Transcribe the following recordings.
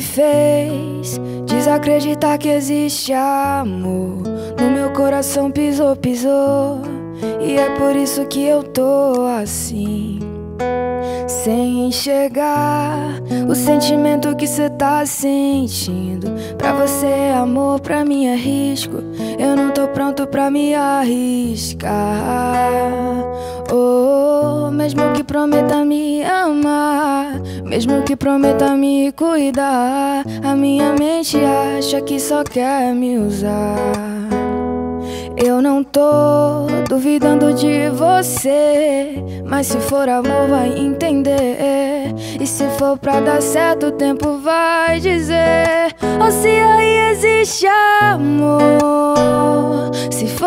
fez desacreditar que existe amor. No meu coração pisou, pisou. E é por isso que eu tô assim. Sem enxergar o sentimento que cê tá sentindo. Pra você é amor, pra mim é risco. Eu não tô pronto pra me arriscar. Oh, mesmo que prometa me amar, mesmo que prometa me cuidar, a minha mente acha que só quer me usar. Eu não tô duvidando de você, mas se for amor vai entender. E se for pra dar certo, o tempo vai dizer. Ou se aí existe amor, se for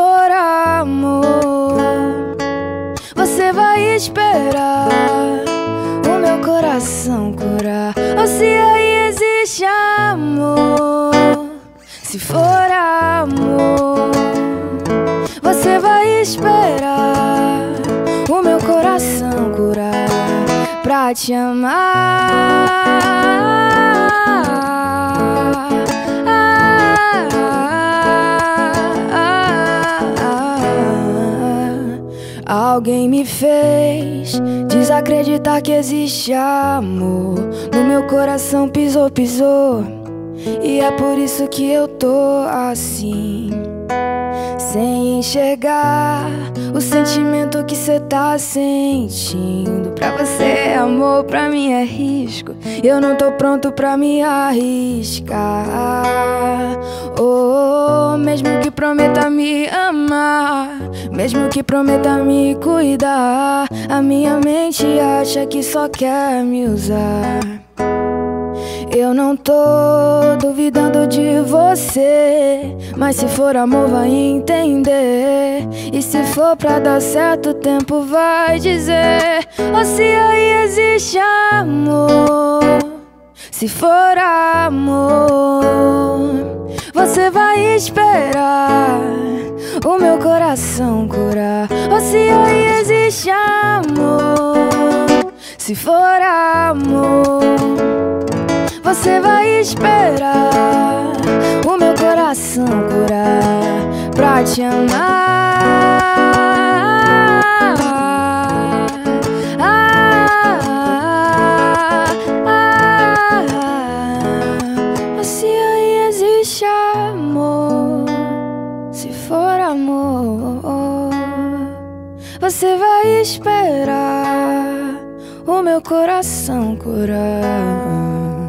coração curar. Ou se aí existe amor, se for amor você vai esperar o meu coração curar pra te amar. Alguém me fez desacreditar que existe amor. No meu coração pisou, pisou. E é por isso que eu tô assim. Sem enxergar o sentimento que cê tá sentindo. Pra você é amor, pra mim é risco. Eu não tô pronto pra me arriscar. Oh, mesmo que prometa me amar, mesmo que prometa me cuidar, a minha mente acha que só quer me usar. Eu não tô duvidando de você, mas se for amor vai entender. E se for pra dar certo, o tempo vai dizer. Ou se aí existe amor, se for amor, você vai esperar o meu coração curar. Ou se aí existe amor, se for amor. Você vai esperar o meu coração curar pra te amar. For amor, você vai esperar o meu coração curar.